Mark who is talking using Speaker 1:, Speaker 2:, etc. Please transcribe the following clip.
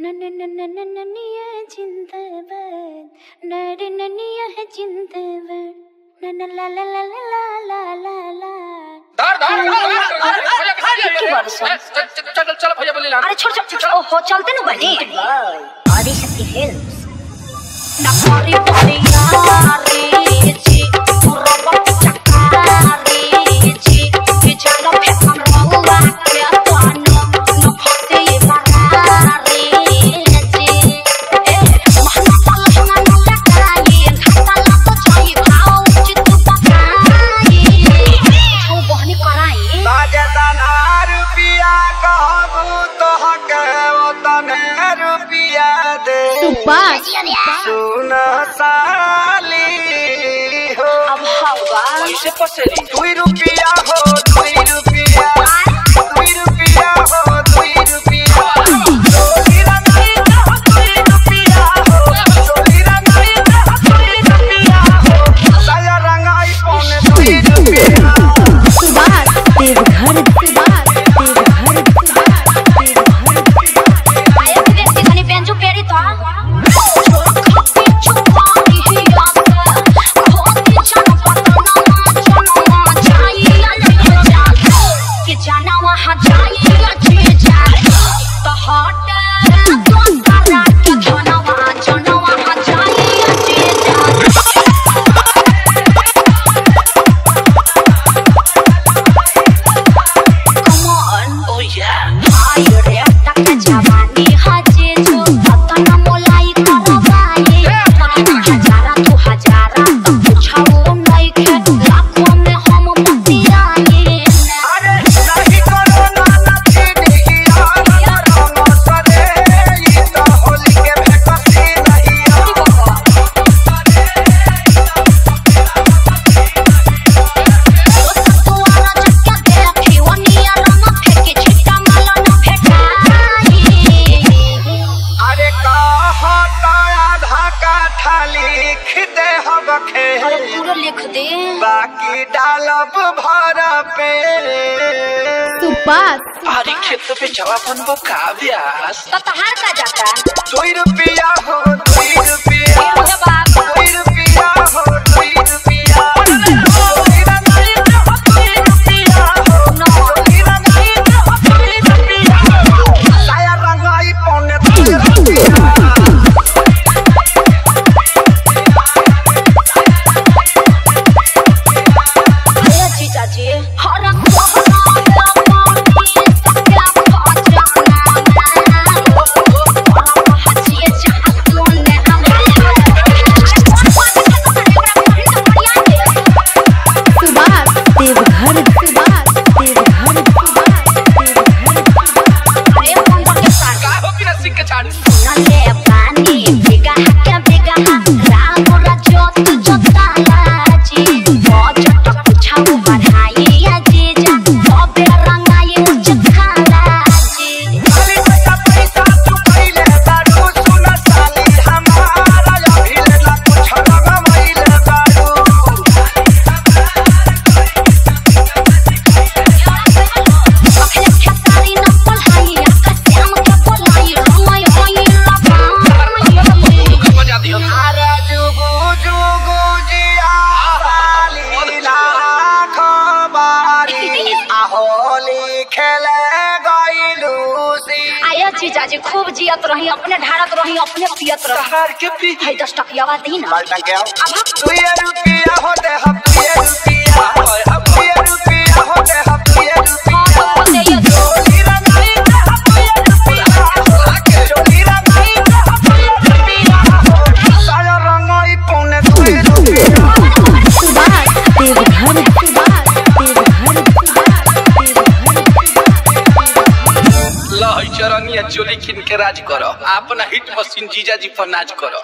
Speaker 1: ननननननिया none ला ला ला चलते ना बने
Speaker 2: सुना साली हो। दुई रुपया हो
Speaker 1: You're लिख
Speaker 2: दे। बाकी डालब भरा पे।
Speaker 1: सुपास
Speaker 3: अरे खेत पे जवाब बनबो वो व्यास
Speaker 1: तो तहार का जाता।
Speaker 2: 2 रुपया हो 2 रुपया
Speaker 1: चाची जी खूब जियत रही अपने ढारत रही अपने पियत रही। दस टकियावा दी ना।
Speaker 4: हो
Speaker 3: दे सोनिया चोली किन के राज करो अपना हिट मशीन जीजा जी पर नाच करो